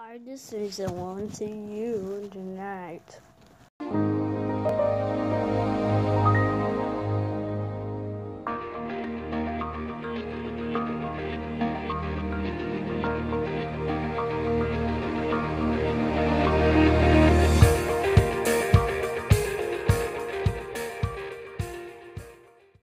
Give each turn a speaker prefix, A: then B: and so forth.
A: I just is wanting you tonight.